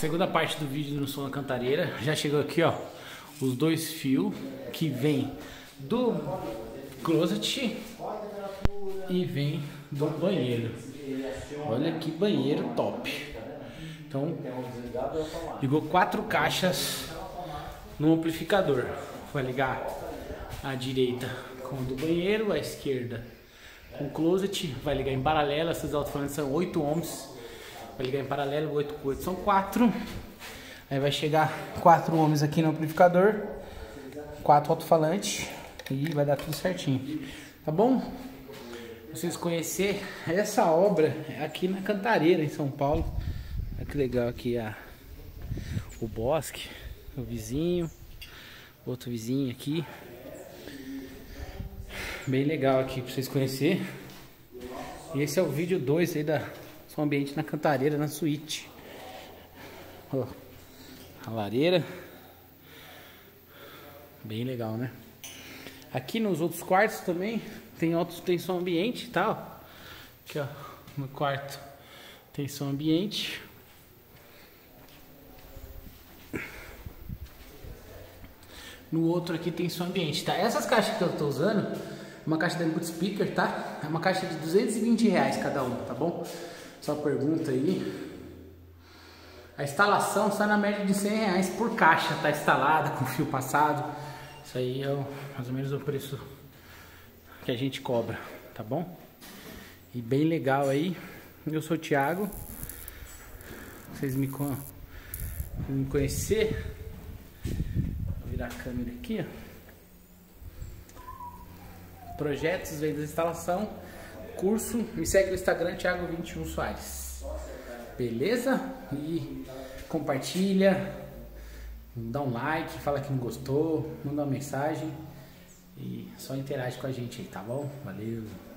segunda parte do vídeo no som da cantareira. Já chegou aqui, ó, os dois fios que vem do closet e vem do banheiro. Olha que banheiro top. Então, ligou quatro caixas no amplificador. Vai ligar a direita com o do banheiro, a esquerda com o closet, vai ligar em paralelo, essas alto-falantes são 8 ohms, vai ligar em paralelo, 8 com 8 são 4, aí vai chegar 4 ohms aqui no amplificador, 4 alto-falantes e vai dar tudo certinho, tá bom? Vocês conhecer essa obra aqui na Cantareira, em São Paulo, olha que legal aqui a, o bosque, o vizinho, outro vizinho aqui, bem legal aqui para vocês conhecer. E esse é o vídeo 2 aí da som ambiente na cantareira, na suíte. Ó, a lareira. Bem legal, né? Aqui nos outros quartos também tem outros tem som ambiente tá? tal. Aqui, ó, no quarto tem som ambiente. No outro aqui tem som ambiente, tá? Essas caixas que eu tô usando uma caixa da Input Speaker, tá? É uma caixa de 220 reais cada uma, tá bom? Só pergunta aí. A instalação está na média de 100 reais por caixa, tá instalada com fio passado. Isso aí é o, mais ou menos o preço que a gente cobra, tá bom? E bem legal aí. Eu sou o Thiago. Vocês me, me conhecer. Vou virar a câmera aqui, ó projetos, vendas, instalação, curso. Me segue no Instagram, Thiago21 Soares. Beleza? E compartilha, dá um like, fala que não gostou, manda uma mensagem e só interage com a gente aí, tá bom? Valeu!